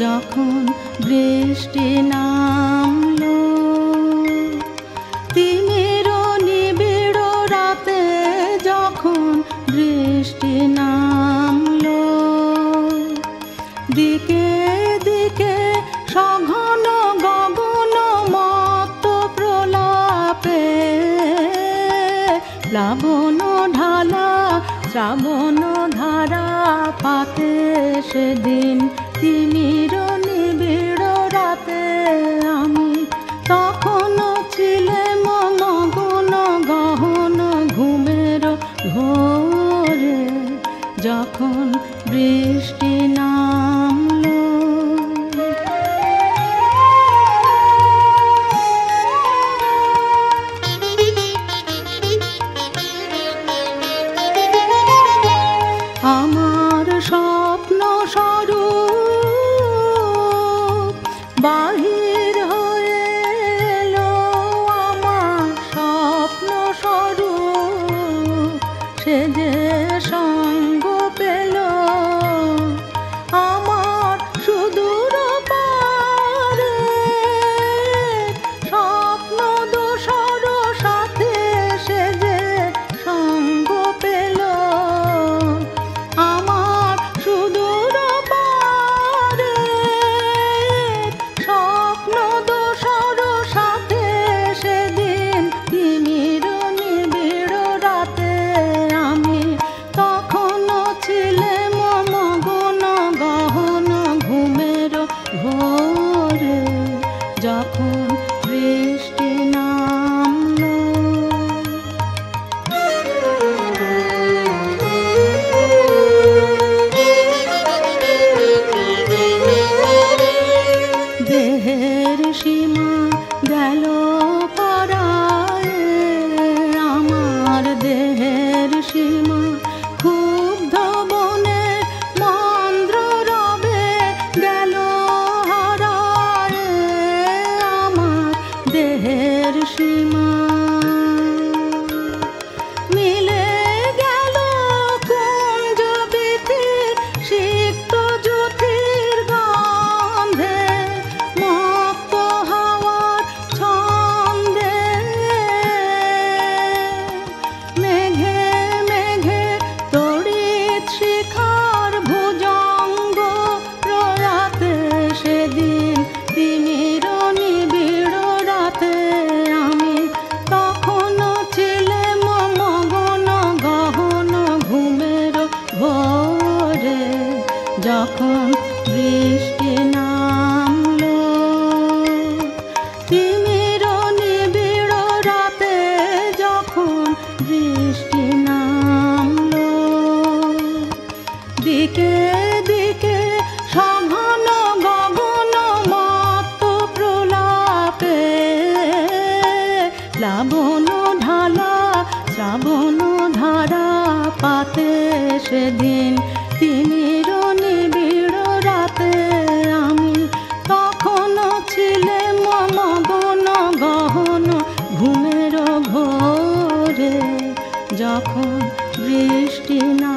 যখন বৃষ্টি নামলো দিনের নিবিড় রাতে যখন বৃষ্টি নামলো, দিকে দিকে সঘন গগন মত প্রলাপে প্লাবন ঢালা, শ্রাবণ ধারা পাতে সেদিন তিমির নিবিড় রাতে আমি গুণ গহন ঘুমের ঘোরে। যখন বৃষ্টি আমার যখন বৃষ্টি নামলো। তিমির নিবিড় রাতে যখন বৃষ্টি নামলো। দিকে দিকে সঘন গগন মত প্রলাপে প্লাবন ঢালা, শ্রাবণ ধারা পাতে সেদিন তিমির ঘোরে যখন বৃষ্টি নামলো